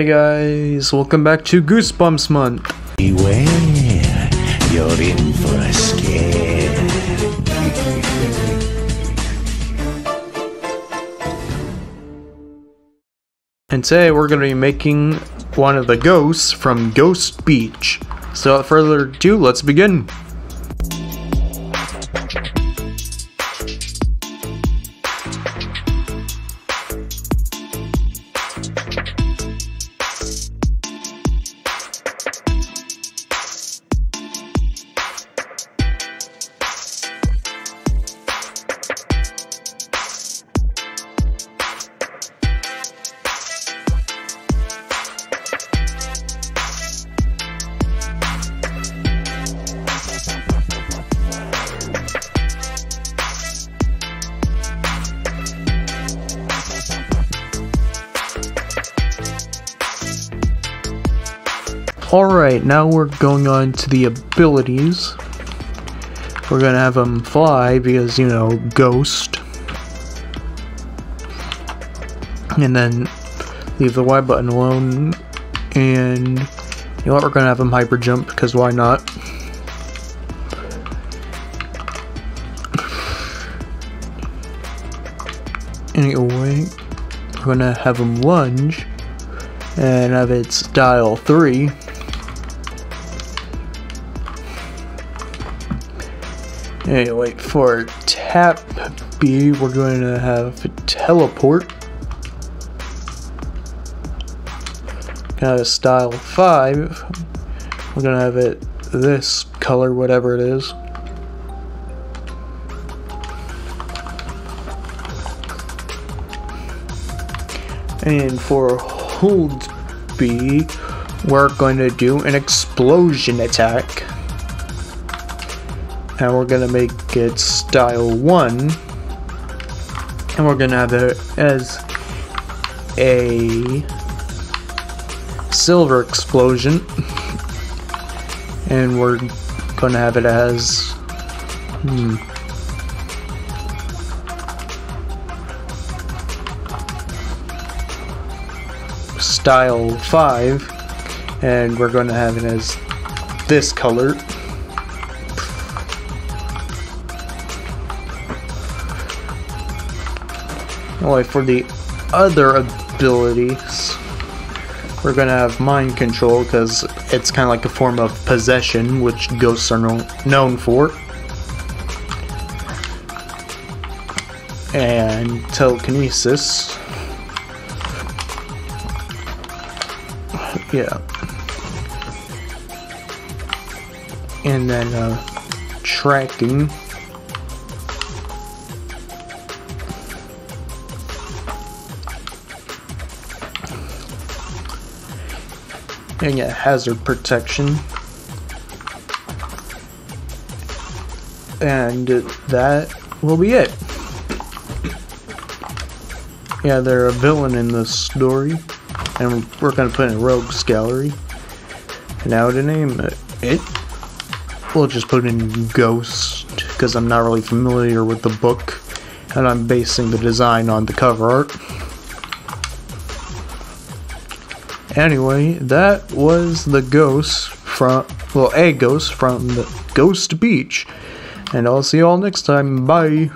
Hey guys, welcome back to Goosebumps Month. Beware, you're in for a scare. And today we're going to be making one of the ghosts from Ghost Beach. So without further ado, let's begin. Alright, now we're going on to the abilities. We're gonna have him fly because, you know, ghost. And then leave the Y button alone. And you know what, we're gonna have him hyper jump because why not? Anyway, we're gonna have him lunge and have its dial 3 Anyway, for tap B, we're going to have a teleport. Got a style 5. We're going to have it this color, whatever it is. And for hold B, we're going to do an explosion attack and we're gonna make it style 1 and we're gonna have it as a silver explosion. And we're gonna have it as hmm, style 5 and we're going to have it as this color Anyway, for the other abilities, we're gonna have mind control because it's kind of like a form of possession, which ghosts are known known for. And telekinesis. Yeah. And then uh, tracking. And get hazard protection. And that will be it. Yeah, they're a villain in this story, and we're gonna put in Rogues Gallery. And now to name it, it we'll just put in Ghost, because I'm not really familiar with the book, and I'm basing the design on the cover art. Anyway, that was the ghost from, well, a ghost from the Ghost Beach. And I'll see you all next time. Bye.